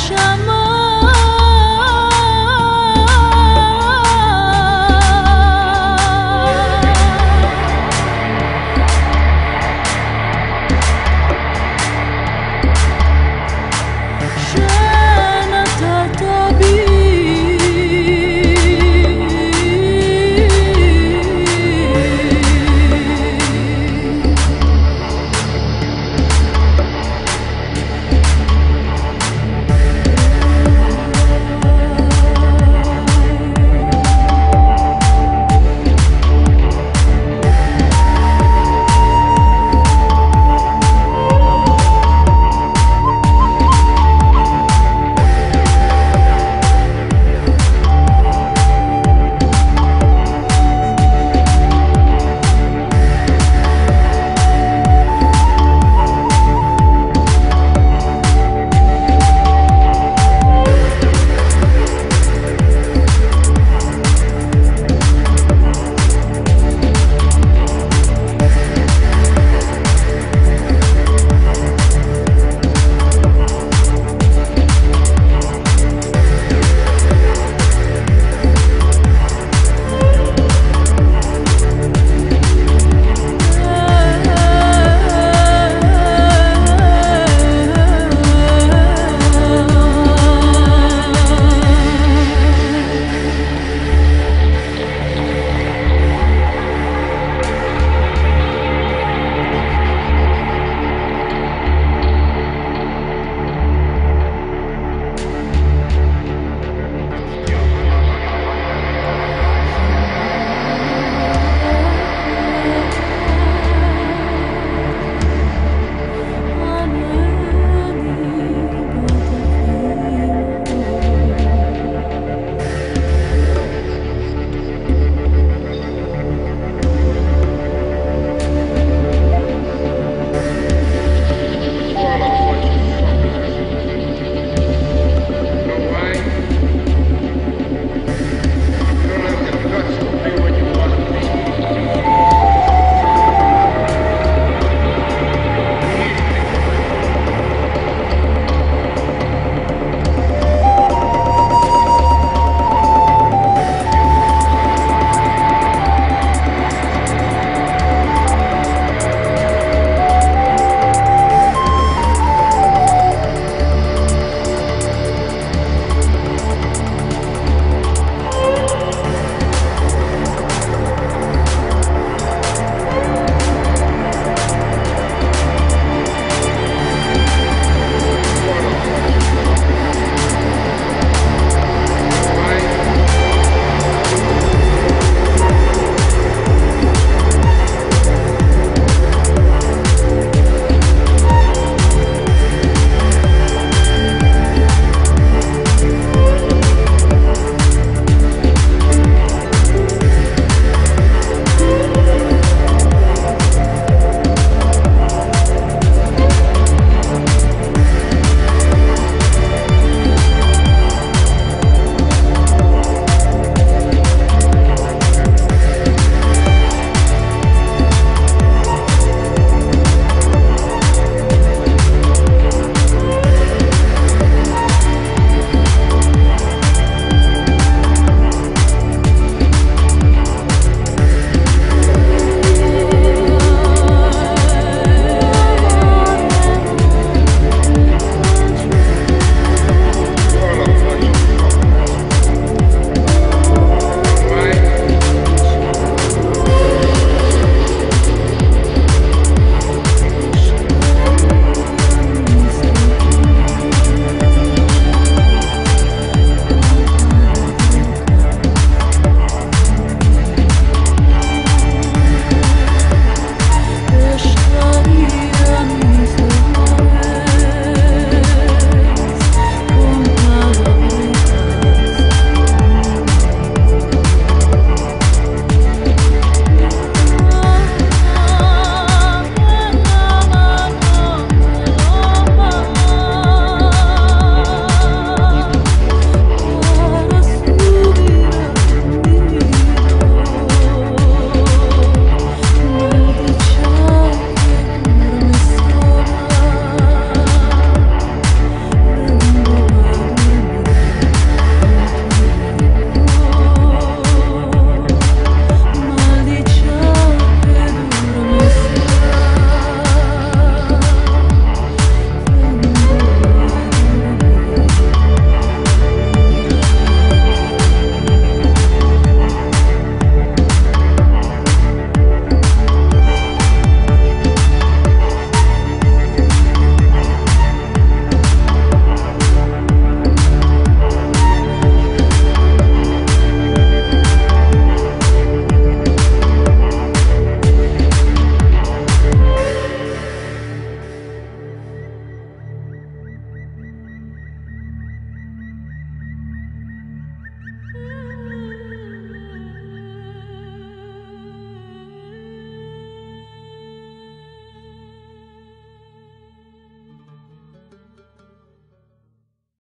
什么？